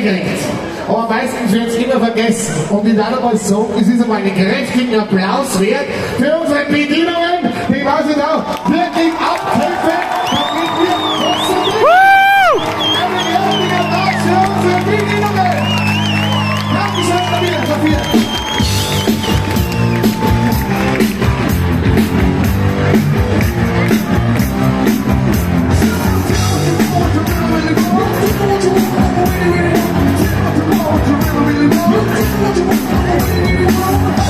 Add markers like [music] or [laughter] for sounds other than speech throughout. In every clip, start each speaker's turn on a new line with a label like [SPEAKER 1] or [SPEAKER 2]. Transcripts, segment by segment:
[SPEAKER 1] Getränke kriegt. Aber meistens wird es immer vergessen. Und ich darf mal sagen, es ist einmal einen kräftigen Applaus wert für unsere Bedienungen, die was ich auch wirklich abhelfen, damit wir trotzdem einen I'm gonna go to the.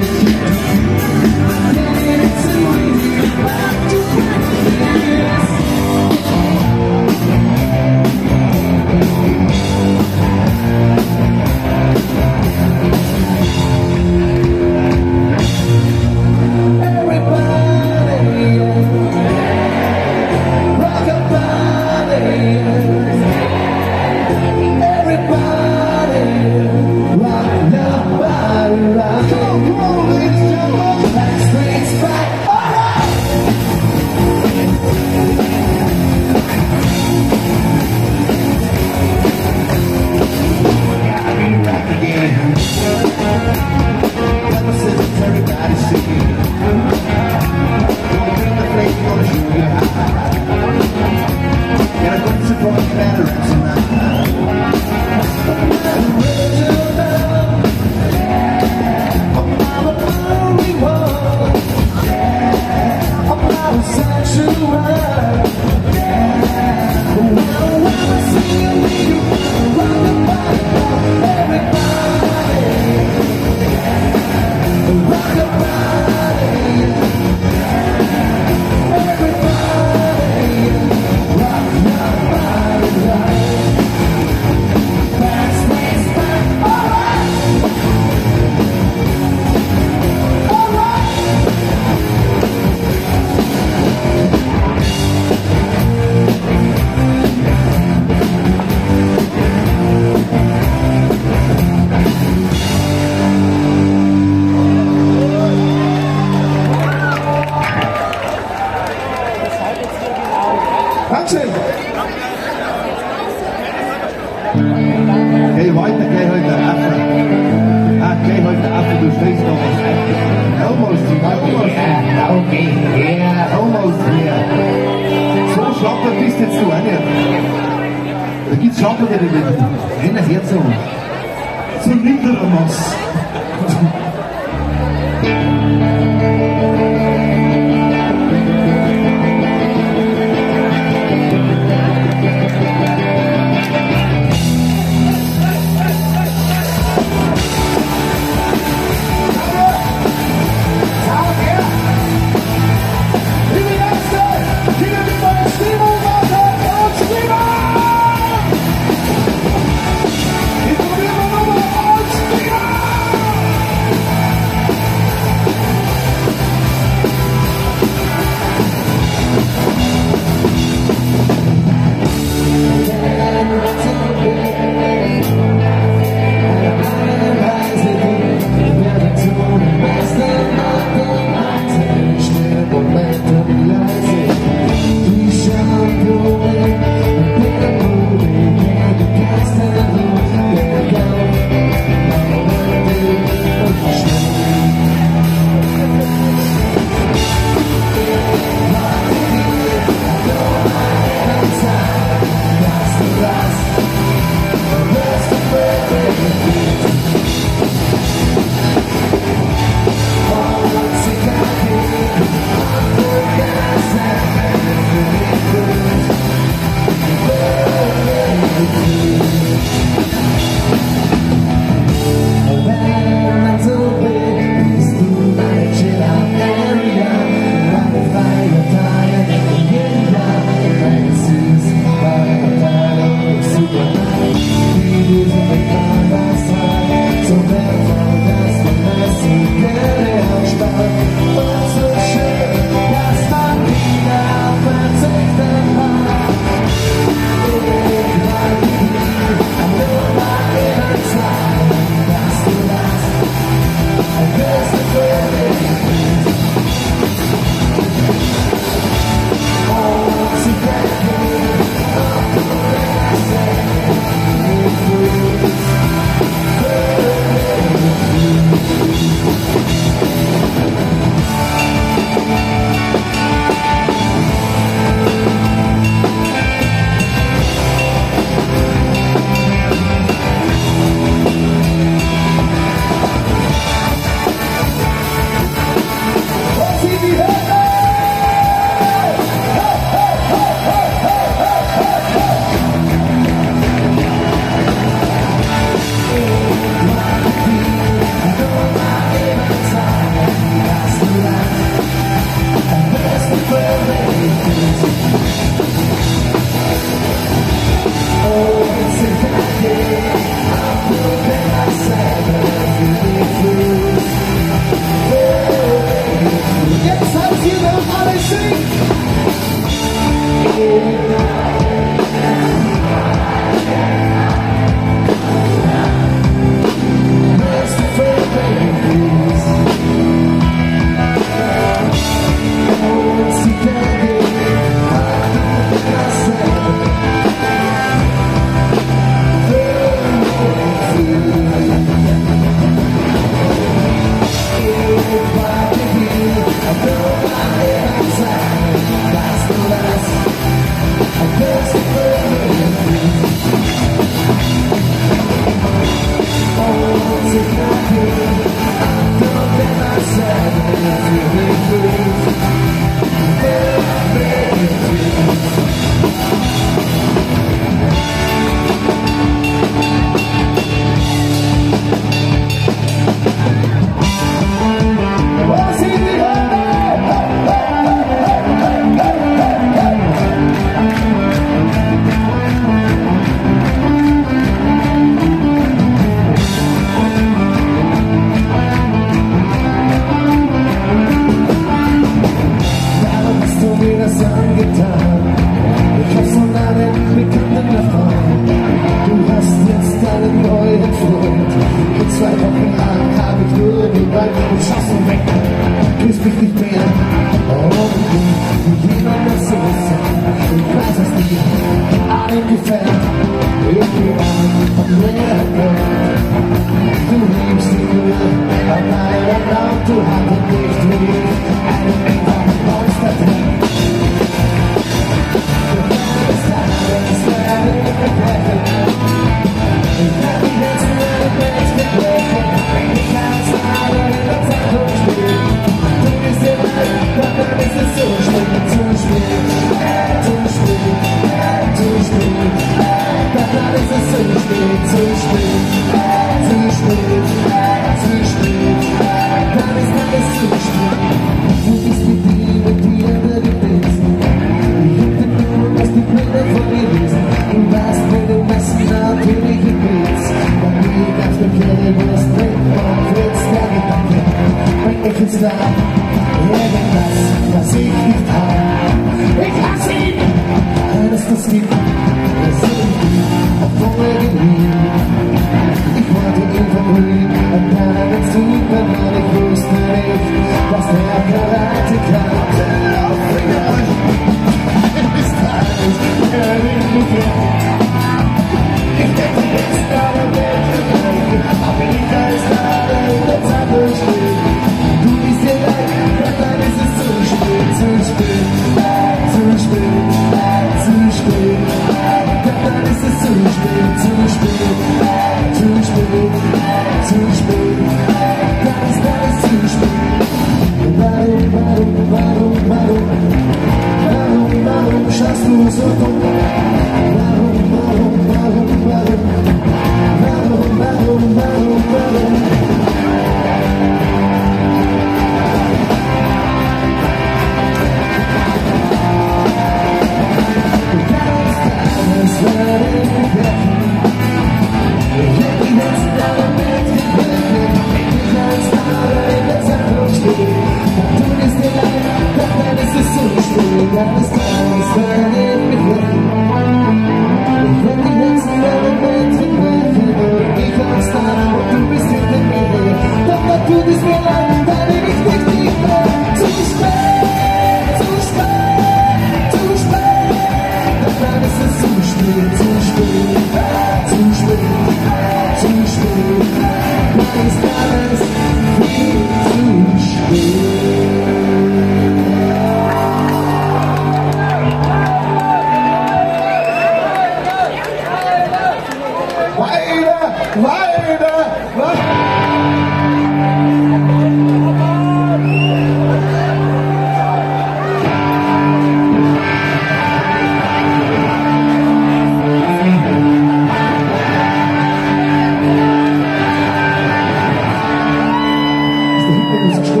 [SPEAKER 1] Eu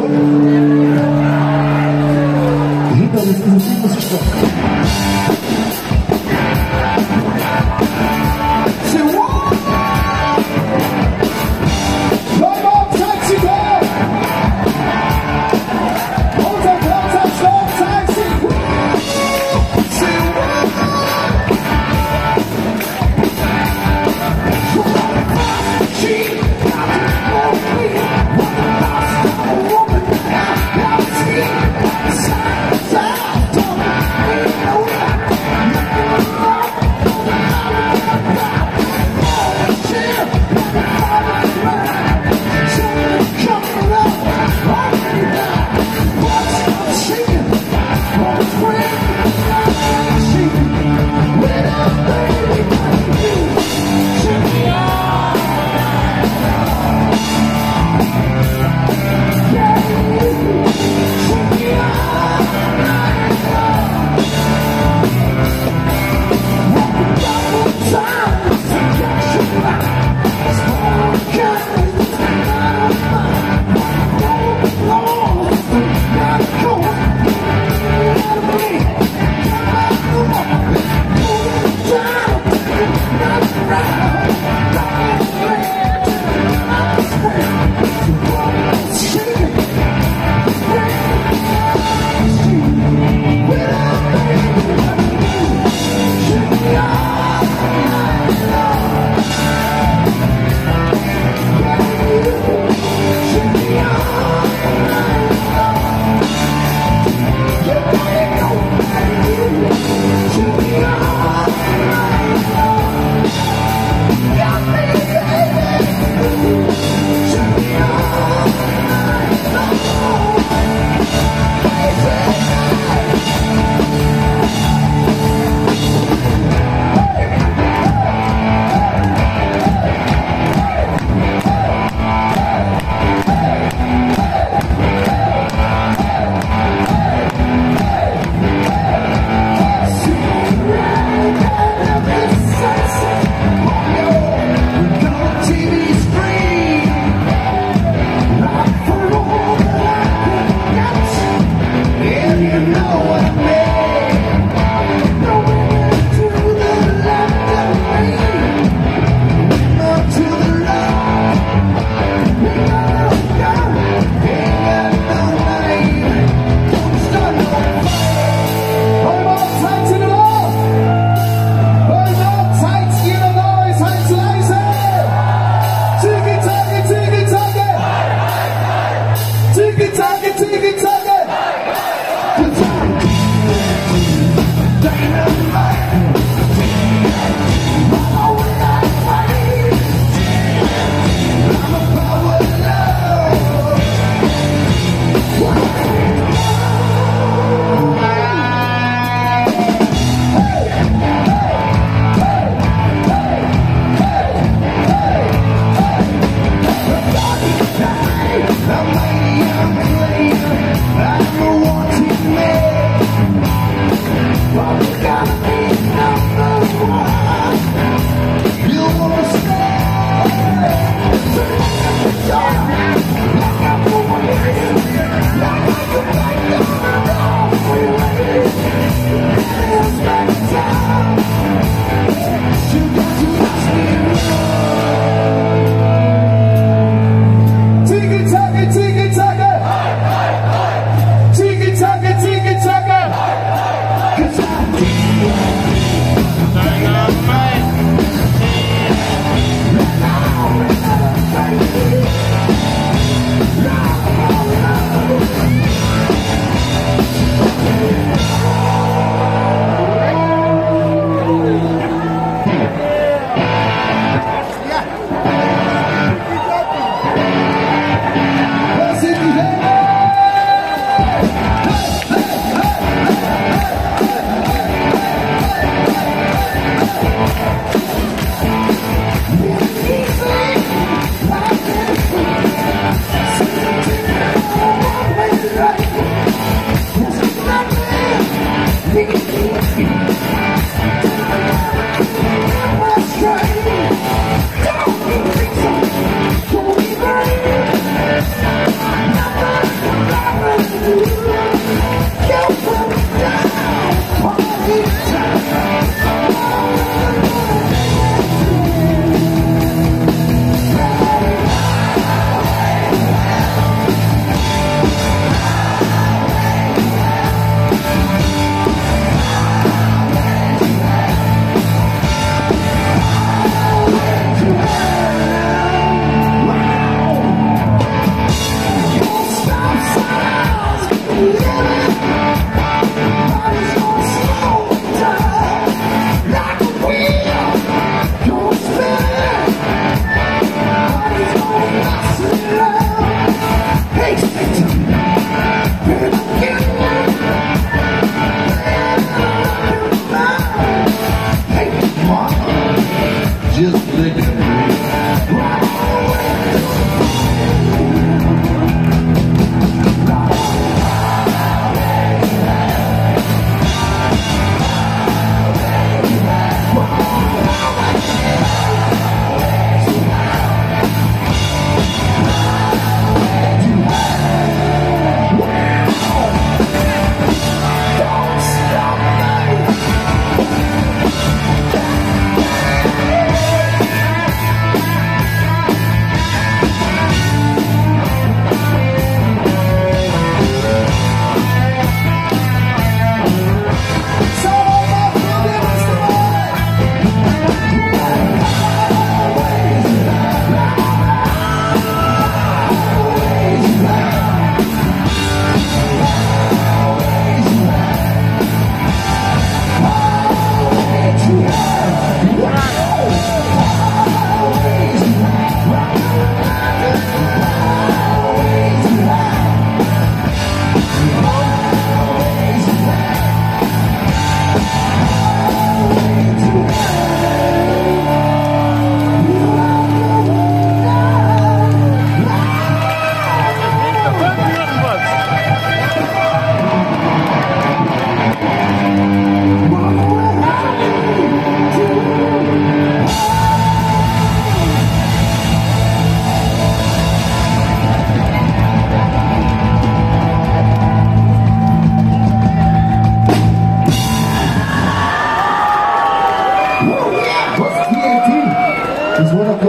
[SPEAKER 1] Rita, o que você?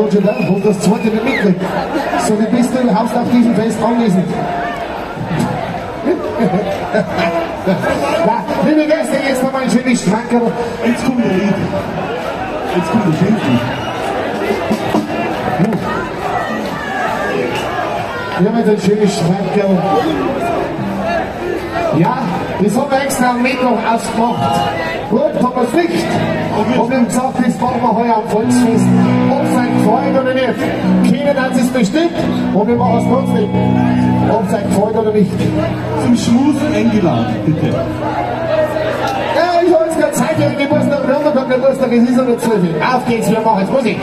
[SPEAKER 1] Das zweite nicht mitkriegt. So wie bist du überhaupt auf diesem Fest anwesend? Na, [laughs] liebe Gäste, jetzt noch mal ein schönes Schrankerl.
[SPEAKER 2] Jetzt kommt der Lied. Jetzt kommt der Schenkel.
[SPEAKER 1] Wir haben jetzt ein schönes Schrankerl. Ja, das haben wir extra am Mittwoch ausgemacht. Gut, haben wir es nicht. Und wir haben gesagt, das machen wir heuer am Volksfest. Gefällt oder nicht. Kennen hat es bestimmt und wir machen es trotzdem. Ob es euch gefällt oder nicht.
[SPEAKER 2] Zum Schmusen eingeladen, bitte.
[SPEAKER 1] Ja, ich habe jetzt gerade Zeit, ich Geburtstag, wir haben Geburtstag, es ist noch nicht zu viel. Auf geht's, wir machen jetzt Musik.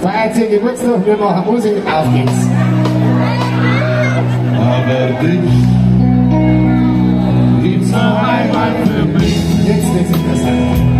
[SPEAKER 1] Feiert ihr Geburtstag, wir machen Musik, auf geht's.
[SPEAKER 2] Aber dich gibt's noch einmal für mich.
[SPEAKER 1] Jetzt wird's interessant.
[SPEAKER 2] Sie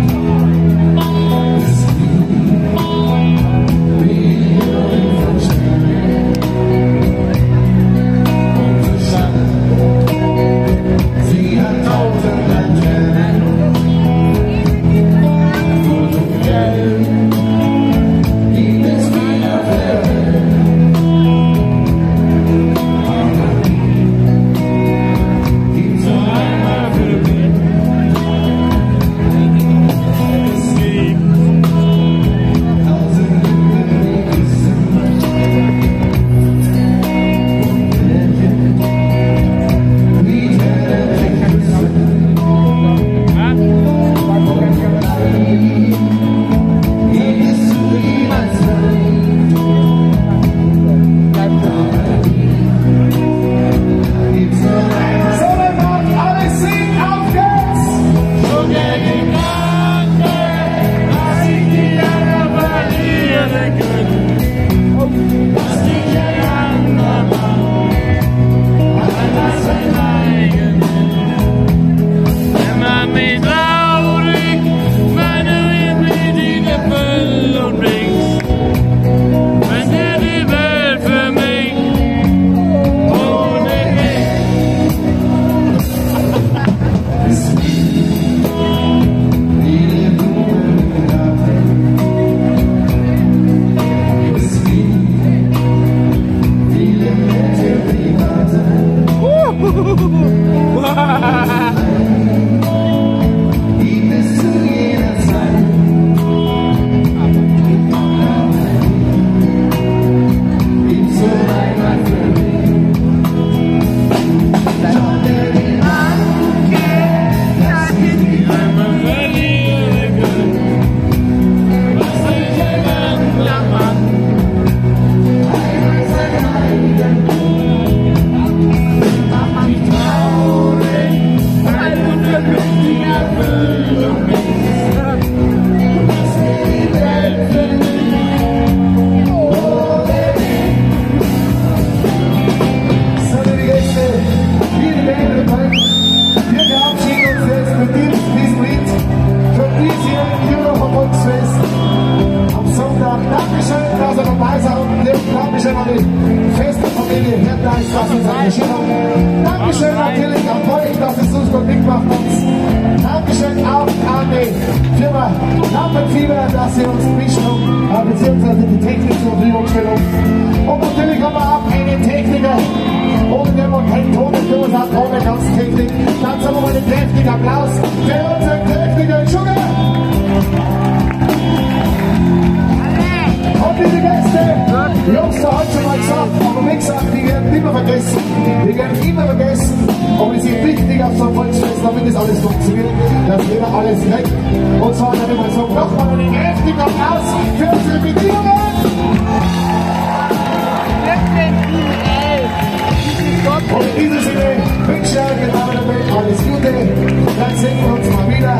[SPEAKER 2] hat
[SPEAKER 1] sagen wir mal einen kräftigen Applaus für unseren kräftigen Sugar. Und liebe Gäste, Jungs da heute schon mal gesagt, aber wie gesagt, die werden immer vergessen. Die werden immer vergessen. Aber es ist wichtig auf so einem Volksfest, damit das alles funktioniert, dass jeder alles kriegt. Und zwar dann immer so, nochmal einen kräftigen Applaus für unsere Bedingungen. Damit alles Gute. Dann sehen wir uns mal wieder.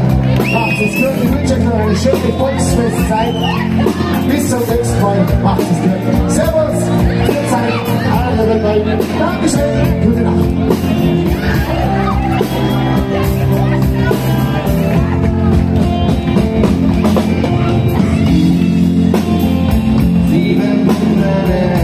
[SPEAKER 1] Macht es gut. Ich wünsche euch noch eine schöne Volksfestzeit. Bis zum nächsten Mal. Macht es gut. Servus. Viel Zeit. Alle dabei. Dankeschön. Gute Nacht.
[SPEAKER 2] Sieben Wunder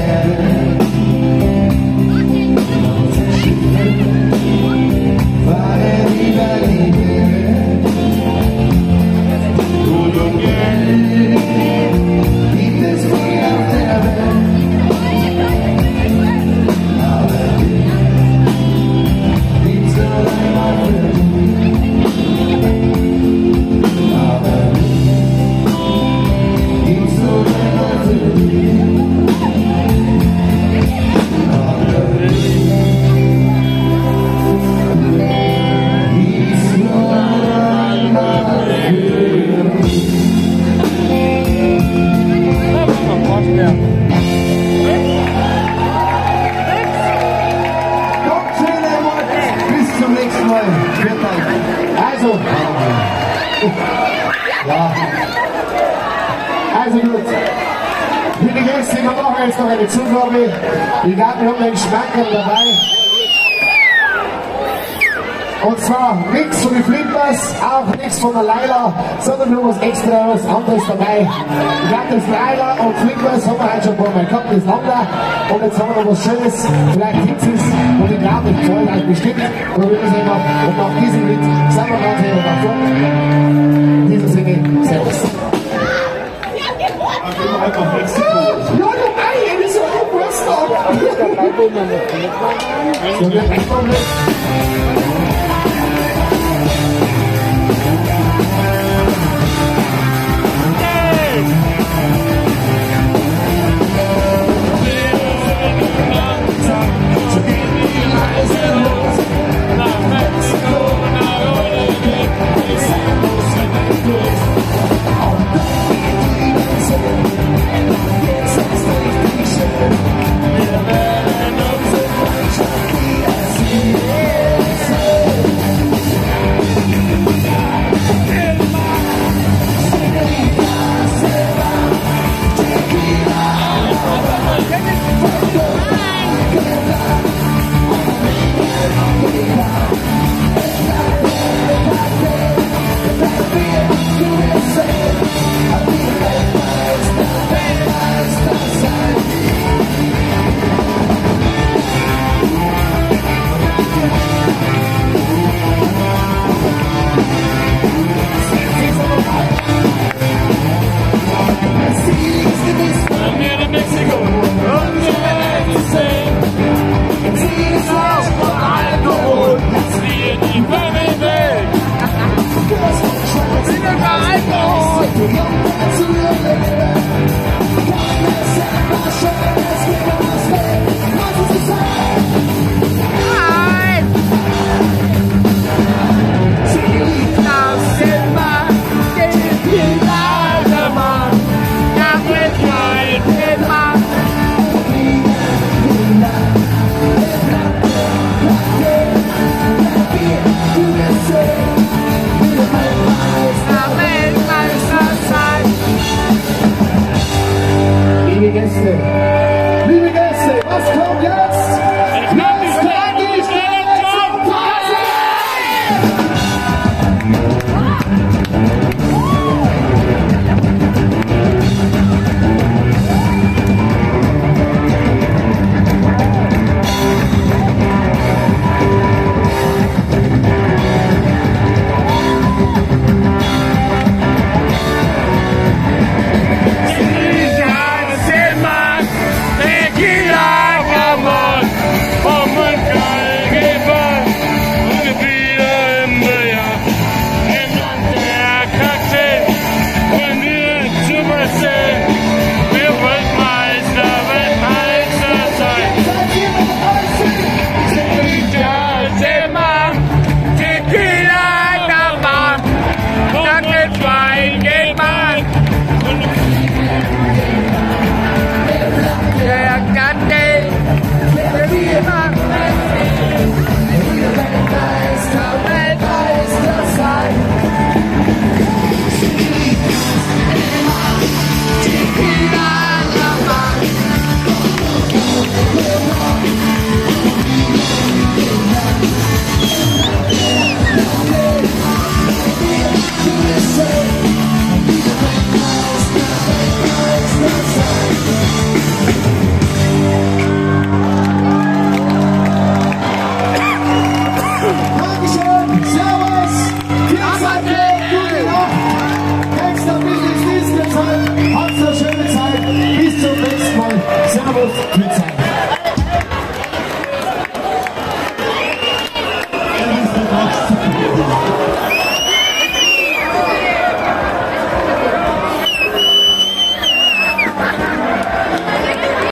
[SPEAKER 1] was extra was anderes dabei. Ich glaube, das Leila und Flippers haben wir heute schon ein paar Mal gehabt, das Lambda. Und jetzt haben wir noch was Schönes, vielleicht Hitzes, und ich glaube, das gefällt euch bestimmt. Und wir müssen immer, und nach diesem Lied sind wir gerade hier nach vorne. In diesem Sinne, Servus.
[SPEAKER 2] Dann gehen wir halt nach Mexiko.
[SPEAKER 1] Ja, du Ei, wieso du Geburtstag? So, wir kommen mit.